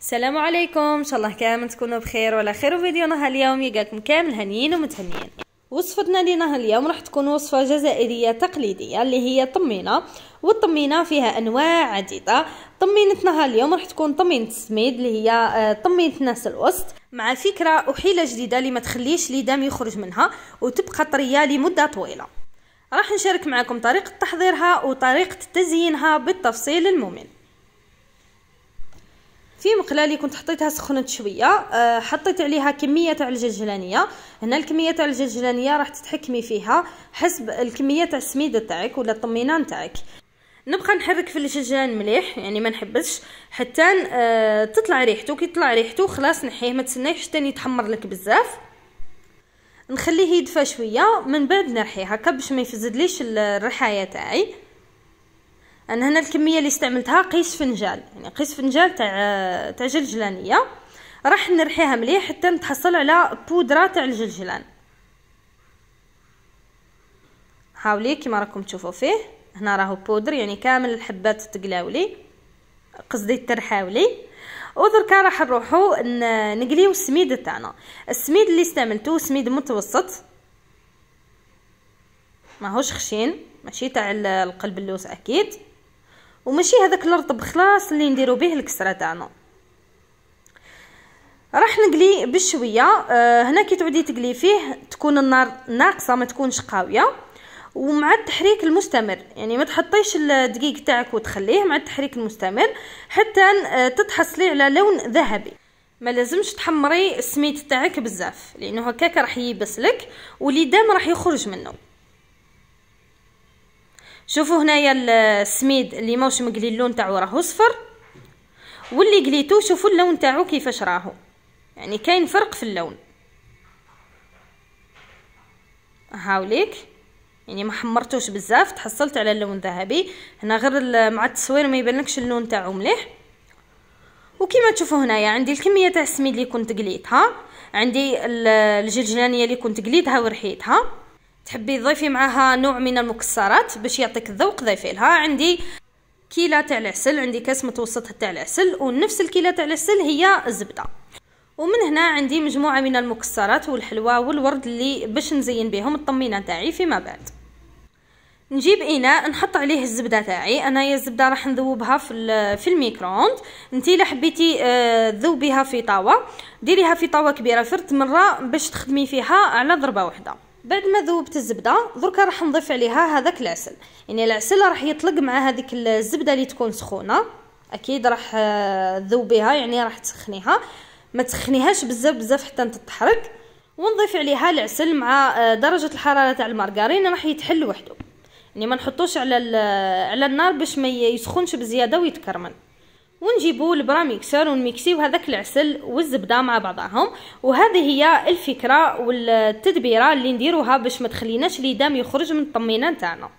السلام عليكم. إن شاء الله كامل تكونوا بخير وعلى خير. وفيديونا اليوم يقاكم كامل هنيين ومتهنيين. وصفتنا لنا اليوم راح تكون وصفة جزائرية تقليدية اللي هي طمينة. والطمينة فيها أنواع عديدة. طمينتنا اليوم راح تكون طمينة السميد اللي هي آه، طمينة ناس الوسط. مع فكرة وحيلة جديدة اللي ما تخليش ليدام يخرج منها وتبقى طرية لمدة طويلة. راح نشارك معكم طريقة تحضيرها وطريقة تزيينها بالتفصيل الممل. في مقله اللي كنت حطيتها سخنت شوية. أه حطيت عليها كمية تاع الجلجلانيه هنا الكمية تاع الجلجلانيه راح تتحكمي فيها حسب الكمية تاع السميده تاعك ولا الطمينه نتاعك نبقى نحرك في الجلجلان مليح يعني ما نحبسش حتى أه تطلع ريحته كي تطلع ريحته خلاص نحيه ما تسنايش حتى يتحمر لك بزاف. نخليه يدفى شوية من بعد نرحيه هكا باش ما يفزدليش الرحاية تاعي. أنا هنا الكمية اللي استعملتها قيس فنجال يعني قيس فنجال تاع تاع جلجلانية. راح نرحيها مليح حتى نتحصل على بودرة تاع الجلجلان. حاولي كيما راكم تشوفوا فيه هنا راهو بودر يعني كامل الحبات تقلاولي قصدي ترحاولي ودركا راح نروحو نقليو السميد تاعنا. السميد اللي استعملته سميد متوسط. ماهوش خشين ماشي تاع القلب اللوز أكيد. وماشي هذاك الرطب خلاص اللي نديرو به الكسرة تاعنا. راح نقلي بشوية آه هنا كي تعودي تقلي فيه تكون النار ناقصة ما تكونش قاوية. ومع التحريك المستمر يعني ما تحطيش الدقيق تاعك وتخليه مع التحريك المستمر حتى آه تتحصلي على لون ذهبي. ما لازمش تحمري السميد تاعك بزاف لأنه هكاك راح يبس لك وليدام راح يخرج منه. شوفوا هنايا السميد اللي ماوش مقلي اللون تاعو راهو صفر واللي قليتو شوفوا اللون تاعو كيفاش راهو. يعني كاين فرق في اللون. هاوليك يعني ما حمرتوش بزاف تحصلت على اللون ذهبي. هنا غير مع التصوير ما يبانلكش اللون تاعو مليح. وكما تشوفوا هنايا عندي الكمية تاع السميد اللي كنت قليتها. عندي الجلجلانيه اللي كنت قليتها ورحيتها. تحبي تضيفي معاها نوع من المكسرات باش يعطيك الذوق ضيفي لها. عندي كيلة تاع العسل عندي كاس متوسط تاع العسل ونفس الكيلة تاع العسل هي الزبدة. ومن هنا عندي مجموعة من المكسرات والحلوى والورد اللي باش نزين بهم الطمينة تاعي فيما بعد. نجيب اناء نحط عليه الزبدة تاعي. أنا هي الزبدة راح نذوبها في في الميكرووند. انتي إلا حبيتي تذوبيها في طاوة. ديريها في طاوة كبيرة فرت مرة باش تخدمي فيها على ضربة واحدة. بعد ما ذوبت الزبدة دركا راح نضيف عليها هذاك العسل. يعني العسل راح يطلق مع هذيك الزبدة اللي تكون سخونة. أكيد راح تذوبيها يعني راح تسخنيها. ما تسخنيهاش بزاف بزاف حتى تتحرق ونضيف عليها العسل مع درجة الحرارة تاع المارغرين راح يتحل وحده. يعني ما نحطوش على على النار باش ما يسخنش بزيادة ويتكرمل ونجيبو ال bras mixeur ونميكسيو هذاك العسل والزبدة مع بعضهم. وهذه هي الفكرة والتدبيرة اللي نديروها باش ما تخليناش ليدام يخرج من الطمينة نتاعنا.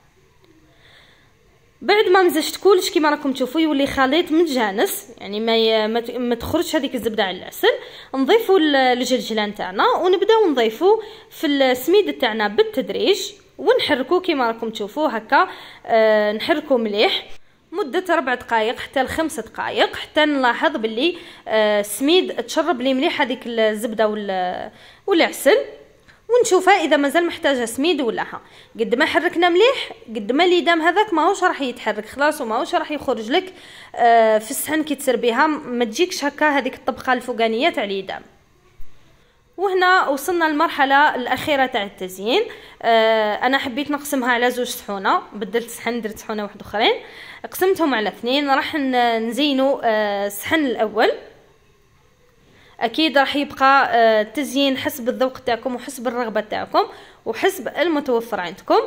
بعد ما مزجت كلش كيما راكم تشوفوا يولي خليط متجانس يعني ما ما تخرجش هذيك الزبدة على العسل. نضيفوا الجلجلان تاعنا ونبداو نضيفوا في السميد تاعنا بالتدريج. ونحركو كيما راكم تشوفوا هكا آه نحركو مليح. مدة ربع دقائق حتى لخمس دقائق حتى نلاحظ باللي آه سميد تشرب لي مليح هذيك الزبدة والعسل. ونشوفها إذا مازال محتاجة سميد ولا ها. قد ما حركنا مليح قد ما ليدام هذاك ماهوش راح يتحرك خلاص وماهوش راح يخرج لك. آه في الصحن كي تسربيها ما تجيكش هكا هذيك الطبقة الفوقانية تاع ليدام وهنا وصلنا للمرحلة الأخيرة تاع التزيين. آه أنا حبيت نقسمها على زوج صحونة. بدلت صحن درت صحونة واحدة آخرين. قسمتهم على اثنين. راح نزينوا آه الصحن الأول. أكيد راح يبقى آه تزيين حسب الذوق تاعكم وحسب الرغبة تاعكم وحسب المتوفر عندكم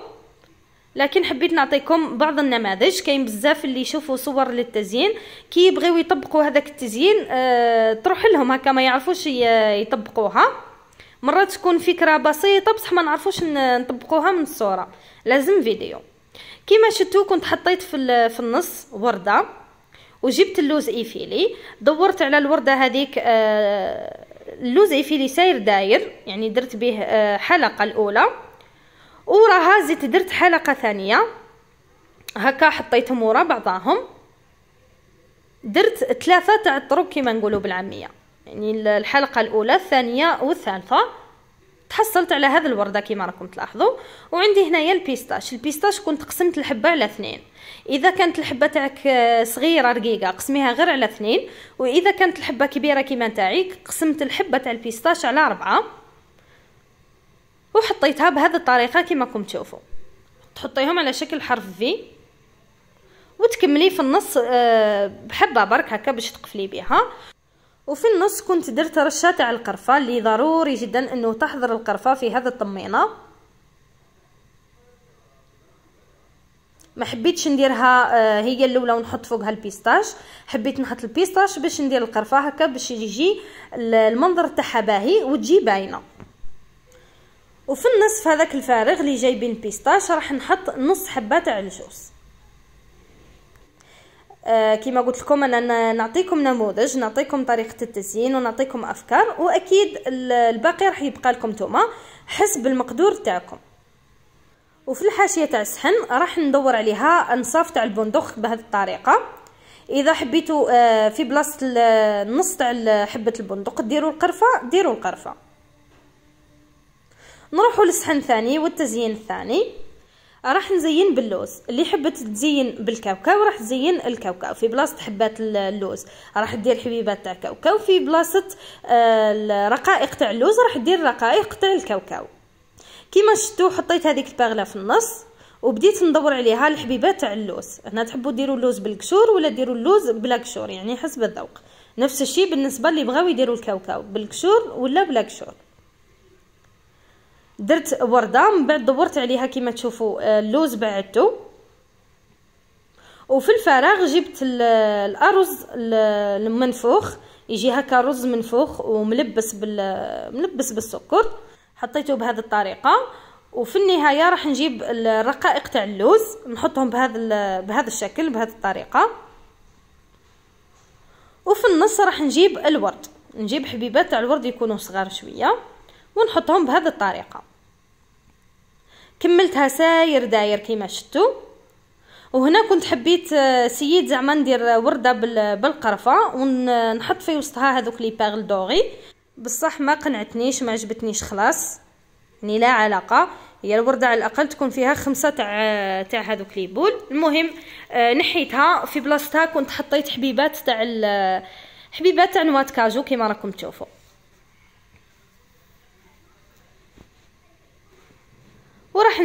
لكن حبيت نعطيكم بعض النماذج. كاين بزاف اللي يشوفوا صور للتزيين. كي يبغيو يطبقوا هذاك التزيين أه تروح لهم هكا ما يعرفوش يطبقوها. مرات تكون فكرة بسيطة بصح ما نعرفوش نطبقوها من الصورة. لازم فيديو. كيما شفتوا كنت حطيت في في النص وردة وجبت اللوز effilé. دورت على الوردة هذيك أه اللوز effilé ساير داير يعني درت به أه حلقة الأولى. وراها زدت درت حلقة ثانية. هكا حطيتهم ورا بعضاهم. درت ثلاثة تاع الطرق كما نقولوا بالعامية. يعني الحلقة الأولى الثانية والثالثة. تحصلت على هذا الوردة كما راكم تلاحظوا. وعندي هنايا ال pistache. ال pistache كنت قسمت الحبة على اثنين. إذا كانت الحبة تاعك صغيرة رقيقة قسميها غير على اثنين. وإذا كانت الحبة كبيرة كيما نتاعي قسمت الحبة تاع ال pistache على أربعة. وحطيتها بهذه الطريقة كما راكم تشوفوا. تحطيهم على شكل حرف V وتكملي في النص آه، بحبة برك هكا باش تقفلي بها وفي النص كنت درت رشه تاع القرفة اللي ضروري جدا إنه تحضر القرفة في هذا الطمينة. ما حبيتش نديرها آه، هي الأولى ونحط فوقها ال pistache. حبيت نحط ال pistache باش ندير القرفة هكا باش يجي المنظر تاعها باهي وتجي باينة. وفي النصف هذاك الفارغ اللي جايبين ال pistache راح نحط نص حبة تاع الجوز. آه كما قلت لكم أنا نعطيكم نموذج نعطيكم طريقة التزيين ونعطيكم أفكار وأكيد الباقي راح يبقى لكم نتوما حسب المقدور تاعكم. وفي الحاشية تاع الصحن راح ندور عليها أنصاف تاع البندق بهذه الطريقة. إذا حبيتوا آه في بلاصة النص تاع حبة البندق ديروا القرفة ديروا القرفة. نروحوا للصحن الثاني والتزيين الثاني. راح نزين باللوز. اللي حبت تزين بالكاوكاو راح تزين الكاوكاو. في بلاصة حبات اللوز راح دير حبيبات تاع كاوكاو. في بلاصة آه، الرقائق تاع اللوز راح دير رقائق تاع الكاوكاو. كيما شفتوا حطيت هذيك ال perle في النص وبديت ندور عليها الحبيبات تاع اللوز. هنا تحبوا ديروا اللوز بالقشور ولا ديروا اللوز بلا قشور يعني حسب الذوق. نفس الشيء بالنسبة اللي بغاو يديروا الكاوكاو بالقشور ولا بلا قشور درت وردة من بعد دورت عليها كما تشوفوا آه، اللوز بعدته وفي الفراغ جبت الأرز المنفوخ يجي هكا رز منفوخ وملبس بال ملبس بالسكر. حطيته بهذه الطريقة. وفي النهاية راح نجيب الرقائق تاع اللوز نحطهم بهذا بهذا الشكل بهذه الطريقة. وفي النص راح نجيب الورد. نجيب حبيبات تاع الورد يكونوا صغار شوية. ونحطهم بهذه الطريقة. كملتها ساير داير كيما شفتوا وهنا كنت حبيت آه، سيد زعما ندير وردة بالقرفة ونحط في وسطها هذوك لي باغل دوغي. بصح ما قنعتنيش ما عجبتنيش خلاص. يعني لا علاقة. هي الوردة على الأقل تكون فيها خمسة تاع تاع هذوك لي بول. المهم آه، نحيتها في بلاصتها كنت حطيت حبيبات تاع حبيبات تاع نوات كاجو كيما راكم تشوفوا.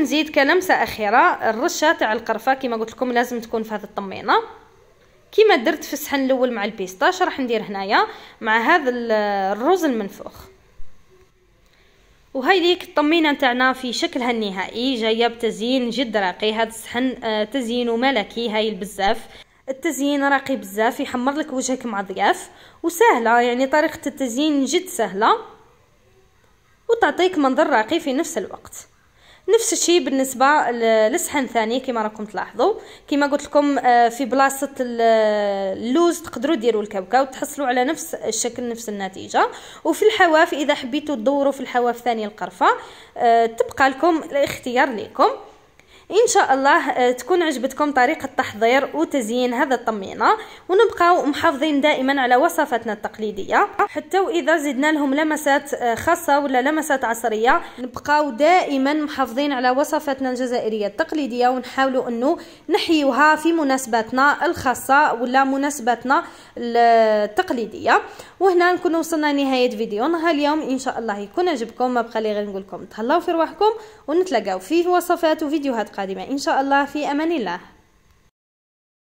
نزيد كلمسة أخيرة. الرشة تاع القرفة كما قلت لكم لازم تكون في هذه الطمينة. كما درت في الصحن الأول مع البيستاش راح ندير هنايا مع هذا الرز المنفوخ. وهاي ليك الطمينة نتاعنا في شكلها النهائي. جاية بتزيين جد راقي. هذا الصحن آه، تزيينه ملكي هاي بزاف. التزيين راقي بزاف. يحمر لك وجهك مع ضياف. وسهلة يعني طريقة التزيين جد سهلة. وتعطيك منظر راقي في نفس الوقت. نفس الشيء بالنسبة للصحن الثاني كما راكم تلاحظوا. كما قلت لكم آه، في بلاصة اللوز تقدروا ديروا الكاوكاو تحصلوا على نفس الشكل نفس النتيجة. وفي الحواف إذا حبيتوا تدوروا في الحواف ثاني القرفة آه، تبقى لكم الاختيار لكم إن شاء الله آه، تكون عجبتكم طريقة تحضير وتزيين هذا الطمينة. ونبقاو محافظين دائما على وصفاتنا التقليدية. حتى وإذا زدنا لهم لمسات آه، خاصة ولا لمسات عصرية نبقاو دائما محافظين على وصفاتنا الجزائرية التقليدية ونحاولوا أنه نحيوها في مناسباتنا الخاصة ولا مناسباتنا التقليدية. وهنا نكون وصلنا لنهاية فيديونا. اليوم إن شاء الله يكون عجبكم ما بقى لي غير نقول لكم تهلاو في رواحكم ونتلاقاو في وصفات وفيديوهات قادمة إن شاء الله في أمان الله.